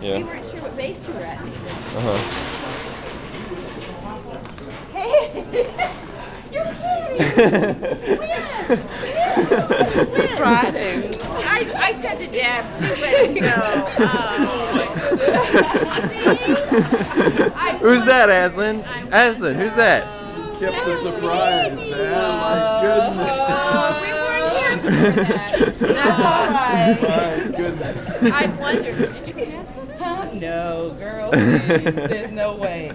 Yeah. We weren't sure what base you were at. Uh huh. Hey, you're kidding. When? Friday. I, I said to Deb, we better go. Oh. Who's that, wondered- Aslan? Aslan, who's that? Kept the surprise, man. Oh, we weren't here for that. That's all right. My goodness. I wondered, did you cancel that? No, girl. There's no way.